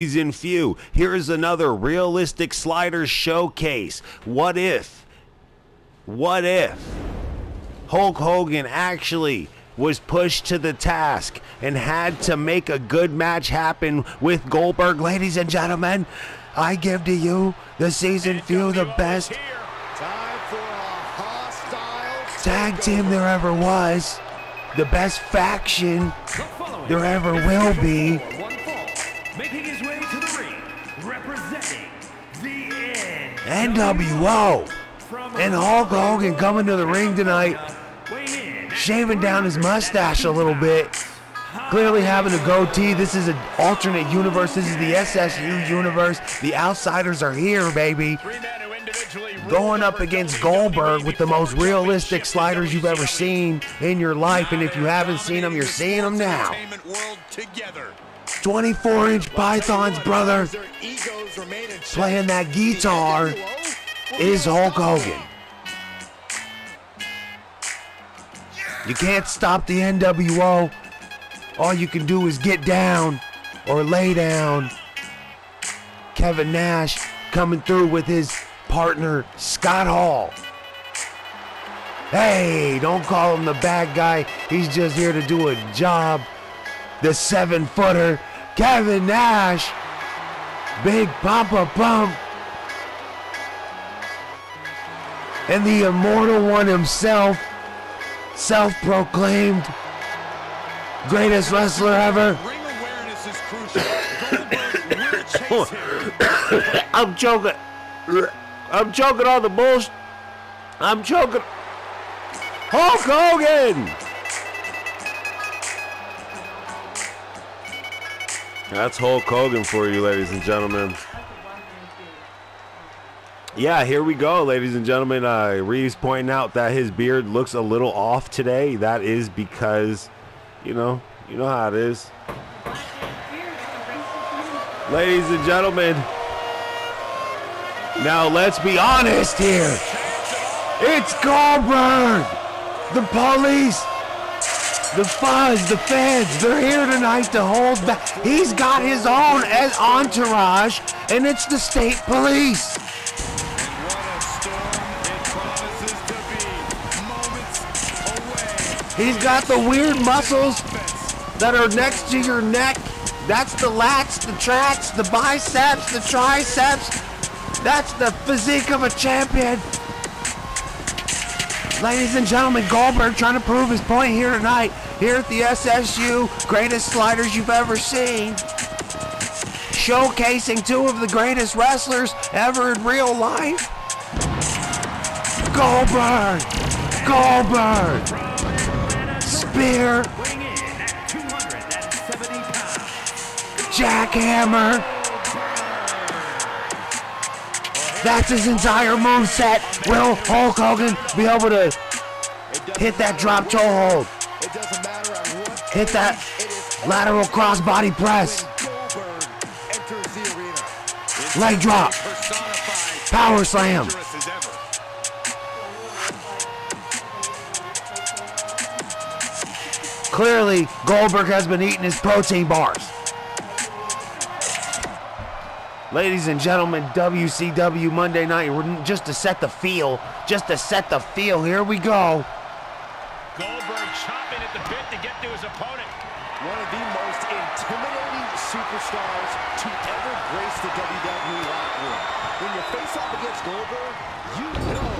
season few. Here's another realistic sliders showcase. What if? What if Hulk Hogan actually was pushed to the task and had to make a good match happen with Goldberg? Ladies and gentlemen, I give to you the season few, the best tag team there ever was, the best faction there ever will be. Making his way to the ring, representing the NWO. And Hulk Hogan coming to the ring tonight, shaving down his mustache a little bit. Clearly having a goatee. This is an alternate universe. This is the SSU universe. The outsiders are here, baby. Going up against Goldberg with the most realistic sliders you've ever seen in your life. And if you haven't seen them, you're seeing them now. 24 inch pythons, brother. Playing that guitar is Hulk Hogan. You can't stop the NWO. All you can do is get down or lay down. Kevin Nash coming through with his partner, Scott Hall. Hey, don't call him the bad guy. He's just here to do a job. The seven footer, Kevin Nash. Big Papa Pump. And the immortal one himself, self proclaimed greatest wrestler ever. I'm joking. I'm choking on the bullshit. I'm choking. Hulk Hogan! That's Hulk Hogan for you, ladies and gentlemen. Yeah, here we go, ladies and gentlemen. Uh, Graves pointing out that his beard looks a little off today. That is because, you know, you know how it is. Ladies and gentlemen, now let's be honest here. It's Goldberg, the police, the fuzz, the feds. They're here tonight to hold back. He's got his own entourage, and it's the state police. He's got the weird muscles that are next to your neck. That's the lats, the traps, the biceps, the triceps. That's the physique of a champion. Ladies and gentlemen, Goldberg trying to prove his point here tonight, here at the SSU, greatest sliders you've ever seen. Showcasing two of the greatest wrestlers ever in real life. Goldberg! Goldberg! Spear! Jackhammer! That's his entire move set. Will Hulk Hogan be able to hit that drop toe hold? Hit that lateral crossbody press. Leg drop. Power slam. Clearly, Goldberg has been eating his protein bars. Ladies and gentlemen, WCW Monday Night, just to set the feel, just to set the feel, here we go. Goldberg chopping at the bit to get to his opponent. One of the most intimidating superstars to ever grace the WWE locker room. When you face off against Goldberg, you know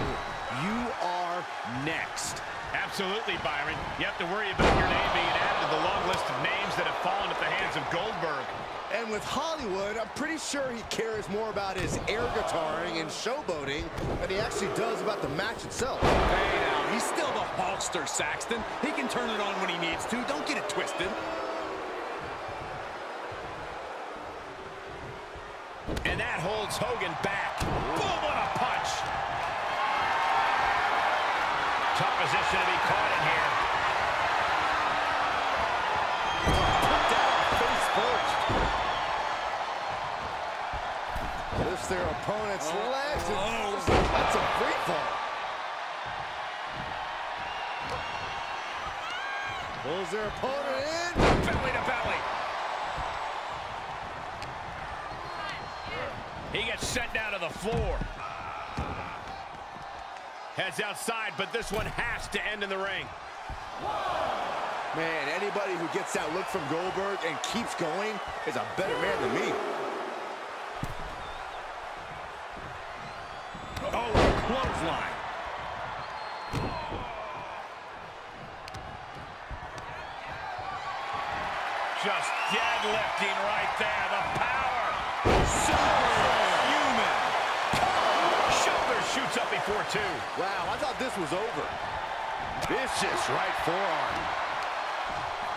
you are next. Absolutely, Byron. You have to worry about your name being added to the long list of names that have fallen at the hands of Goldberg. And with Hollywood, I'm pretty sure he cares more about his air guitaring and showboating than he actually does about the match itself. Hey now, he's still the Hulkster, Saxton. He can turn it on when he needs to. Don't get it twisted. And that holds Hogan back. Boom, what a punch. Tough position to be caught their opponent's oh. legs. and oh. That's a free fall. Pulls their opponent in. Belly to belly. He gets sent down to the floor. Heads outside, but this one has to end in the ring. Man, anybody who gets that look from Goldberg and keeps going is a better man than me. Oh, clothesline. Just deadlifting right there. The power. Superhuman. Shoulder shoots up before two. Wow, I thought this was over. Vicious right forearm.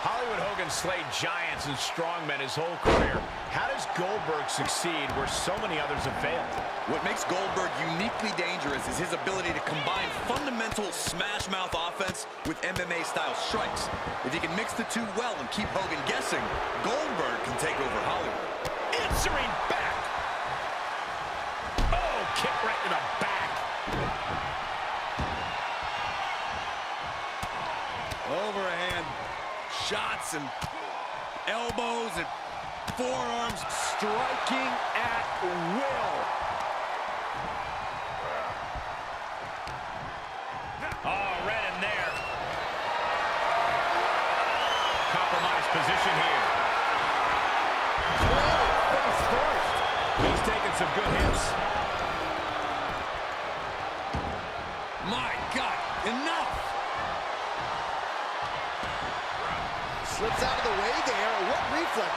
Hollywood Hogan slayed giants and strongmen his whole career. How does Goldberg succeed where so many others have failed? What makes Goldberg uniquely dangerous is his ability to combine fundamental smash-mouth offense with MMA-style strikes. If he can mix the two well and keep Hogan guessing, Goldberg can take over Hollywood. Answering back. Oh, kick right to the back. Overhand shots and elbows and forearms. Striking at will. Oh, red in there. Compromised position here. Face first. He's taking some good hits. Slips out of the way there. What reflex?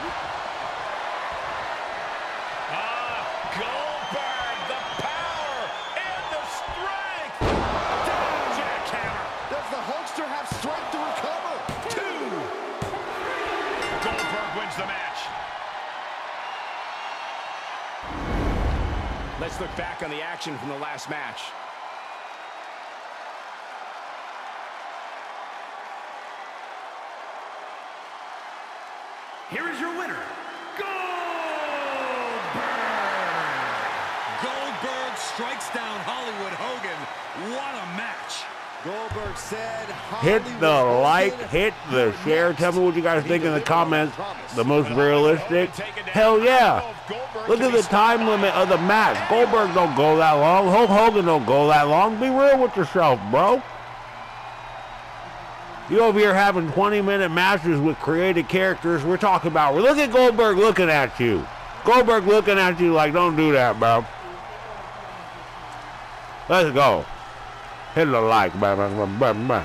Ah, Goldberg, the power and the strength. Down, jackhammer. Does the Hulkster have strength to recover? Two. Goldberg wins the match. Let's look back on the action from the last match. Here is your winner, Goldberg! Goldberg strikes down Hollywood Hogan. What a match! Goldberg said, Hit the Hogan like, hit the share. Tell me what you guys think in the comments. The most realistic? Hell yeah. Look at the time limit of the match. Goldberg don't go that long. Hulk Hogan don't go that long. Be real with yourself, bro. You over here having 20 minute matches with creative characters. We're talking about. We're look at Goldberg looking at you. Goldberg looking at you like, don't do that, bro. Let's go. Hit the like, blah.